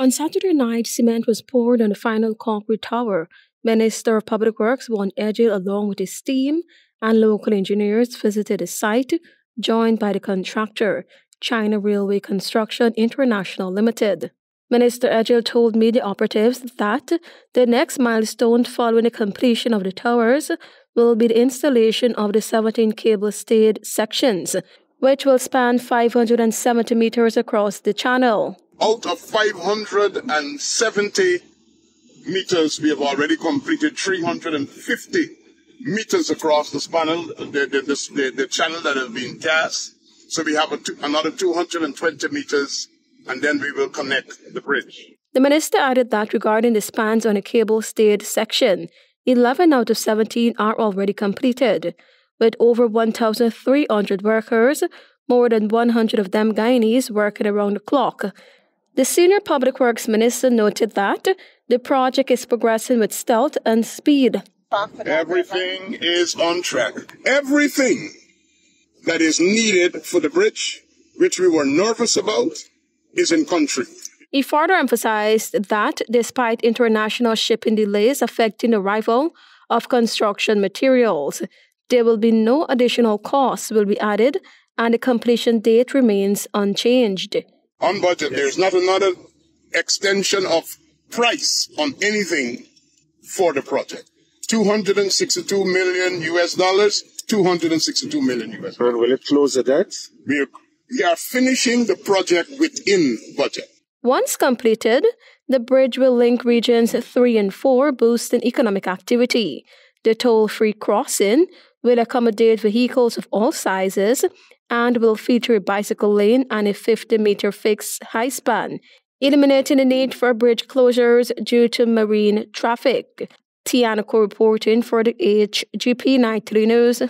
On Saturday night, cement was poured on the final concrete tower. Minister of Public Works Juan Edghill, along with his team and local engineers, visited the site, joined by the contractor, China Railway Construction International Limited. Minister Edghill told media operatives that the next milestone following the completion of the towers will be the installation of the 17 cable stayed sections, which will span 570 meters across the channel. Out of 570 meters, we have already completed 350 meters across the spanel, the, the, the, the channel that has been cast. So we have two, another 220 meters, and then we will connect the bridge. The minister added that regarding the spans on a cable stayed section, 11 out of 17 are already completed, with over 1,300 workers, more than 100 of them Guyanese, working around the clock. The senior public works minister noted that the project is progressing with stealth and speed. Everything is on track. Everything that is needed for the bridge, which we were nervous about, is in country. He further emphasized that despite international shipping delays affecting the arrival of construction materials, there will be no additional costs will be added and the completion date remains unchanged on budget. There's not another extension of price on anything for the project. 262 million US dollars, 262 million US dollars. And will it close the debt? We are, we are finishing the project within budget. Once completed, the bridge will link regions 3 and 4, boosting economic activity. The toll free crossing will accommodate vehicles of all sizes and will feature a bicycle lane and a 50 meter fixed high span, eliminating the need for bridge closures due to marine traffic. Tiana reporting for the HGP Nightly News.